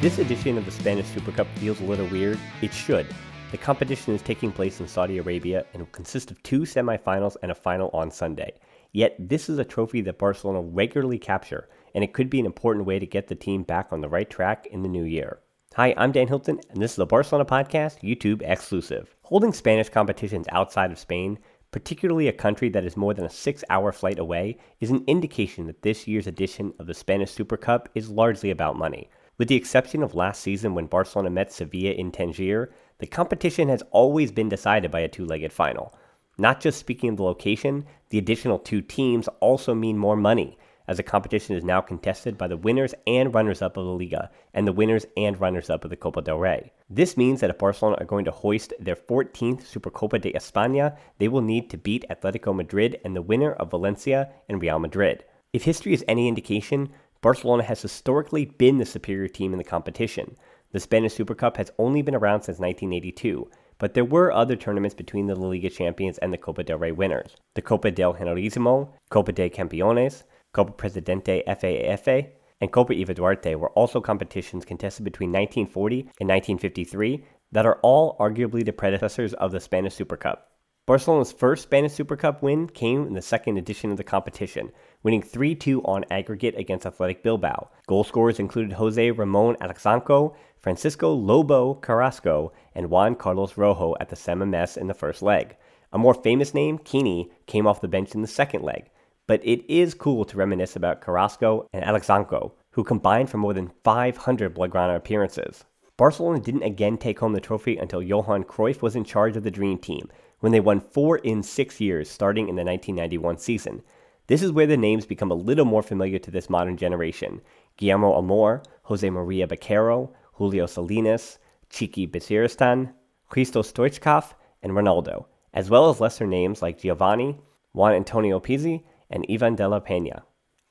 this edition of the Spanish Super Cup feels a little weird, it should. The competition is taking place in Saudi Arabia and will consist of two semifinals and a final on Sunday. Yet, this is a trophy that Barcelona regularly capture, and it could be an important way to get the team back on the right track in the new year. Hi, I'm Dan Hilton, and this is the Barcelona Podcast, YouTube exclusive. Holding Spanish competitions outside of Spain, particularly a country that is more than a six hour flight away, is an indication that this year's edition of the Spanish Super Cup is largely about money. With the exception of last season when Barcelona met Sevilla in Tangier, the competition has always been decided by a two legged final. Not just speaking of the location, the additional two teams also mean more money, as the competition is now contested by the winners and runners up of the Liga and the winners and runners up of the Copa del Rey. This means that if Barcelona are going to hoist their 14th Supercopa de España, they will need to beat Atletico Madrid and the winner of Valencia and Real Madrid. If history is any indication, Barcelona has historically been the superior team in the competition. The Spanish Super Cup has only been around since 1982, but there were other tournaments between the La Liga champions and the Copa del Rey winners. The Copa del Generalissimo, Copa de Campeones, Copa Presidente FAFA, and Copa Eva Duarte were also competitions contested between 1940 and 1953 that are all arguably the predecessors of the Spanish Super Cup. Barcelona's first Spanish Super Cup win came in the second edition of the competition, winning 3 2 on aggregate against Athletic Bilbao. Goal scorers included Jose Ramon Alexanco, Francisco Lobo Carrasco, and Juan Carlos Rojo at the San in the first leg. A more famous name, Quini, came off the bench in the second leg. But it is cool to reminisce about Carrasco and Alexanco, who combined for more than 500 Blaugrana appearances. Barcelona didn't again take home the trophy until Johan Cruyff was in charge of the Dream Team, when they won four in six years starting in the 1991 season. This is where the names become a little more familiar to this modern generation. Guillermo Amor, Jose Maria Bakero, Julio Salinas, Txiki Begiristain, Hristo Stoichkov, and Ronaldo, as well as lesser names like Giovanni, Juan Antonio Pizzi, and Ivan de la Peña.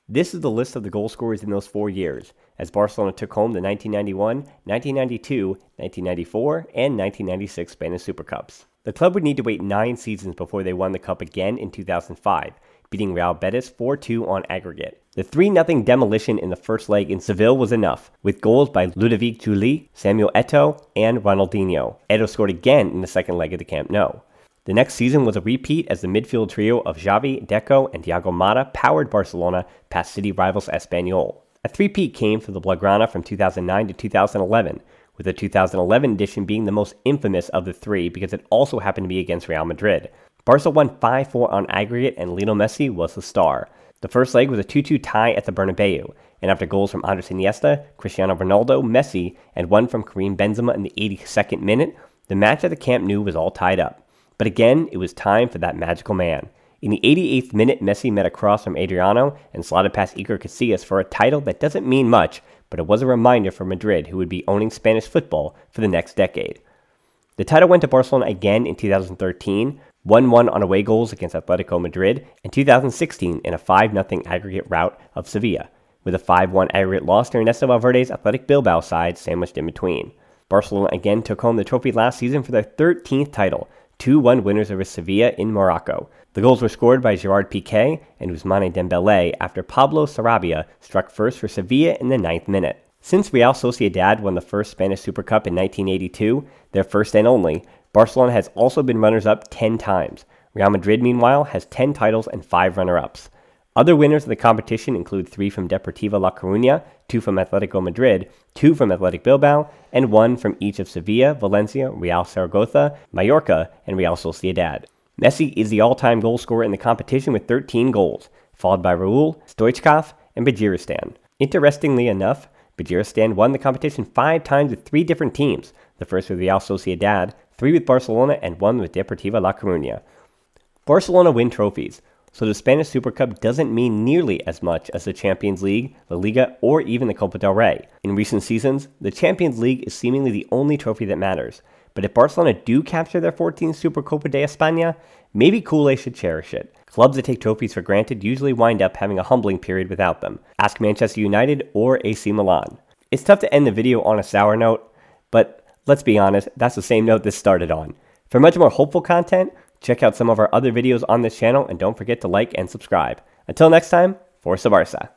This is the list of the goal scorers in those four years, as Barcelona took home the 1991, 1992, 1994, and 1996 Spanish Super Cups. The club would need to wait nine seasons before they won the cup again in 2005, beating Real Betis 4 2 on aggregate. The 3 0 demolition in the first leg in Seville was enough, with goals by Ludovic Giuly, Samuel Eto'o, and Ronaldinho. Eto'o scored again in the second leg of the Camp Nou. The next season was a repeat as the midfield trio of Xavi, Deco, and Thiago Motta powered Barcelona past city rivals Espanyol. A three-peat came for the Blaugrana from 2009 to 2011, with the 2011 edition being the most infamous of the three because it also happened to be against Real Madrid. Barca won 5-4 on aggregate and Lionel Messi was the star. The first leg was a 2-2 tie at the Bernabeu, and after goals from Andres Iniesta, Cristiano Ronaldo, Messi, and one from Karim Benzema in the 82nd minute, the match at the Camp Nou was all tied up. But again, it was time for that magical man. In the 88th minute, Messi met a cross from Adriano and slotted past Iker Casillas for a title that doesn't mean much, but it was a reminder for Madrid, who would be owning Spanish football for the next decade. The title went to Barcelona again in 2013, 1 1 on away goals against Atletico Madrid, and 2016 in a 5 0 aggregate rout of Sevilla, with a 5 1 aggregate loss to Ernesto Valverde's Athletic Bilbao side sandwiched in between. Barcelona again took home the trophy last season for their 13th title, 2 1 winners over Sevilla in Morocco. The goals were scored by Gerard Piqué and Ousmane Dembele after Pablo Sarabia struck first for Sevilla in the ninth minute. Since Real Sociedad won the first Spanish Super Cup in 1982, their first and only, Barcelona has also been runners up 10 times. Real Madrid, meanwhile, has 10 titles and 5 runner ups. Other winners of the competition include three from Deportiva La Coruña, two from Atletico Madrid, two from Athletic Bilbao, and one from each of Sevilla, Valencia, Real Zaragoza, Mallorca, and Real Sociedad. Messi is the all-time goal scorer in the competition with 13 goals, followed by Raul, Stoichkov, and Begiristain. Interestingly enough, Begiristain won the competition five times with three different teams, the first with Real Sociedad, three with Barcelona, and one with Deportiva La Coruña. Barcelona win trophies, so the Spanish Super Cup doesn't mean nearly as much as the Champions League, La Liga, or even the Copa del Rey. In recent seasons, the Champions League is seemingly the only trophy that matters. But if Barcelona do capture their 14th Supercopa de España, maybe Kool-Aid should cherish it. Clubs that take trophies for granted usually wind up having a humbling period without them. Ask Manchester United or AC Milan. It's tough to end the video on a sour note, but let's be honest, that's the same note this started on. For much more hopeful content, Check out some of our other videos on this channel and don't forget to like and subscribe. Until next time, Forza Barca.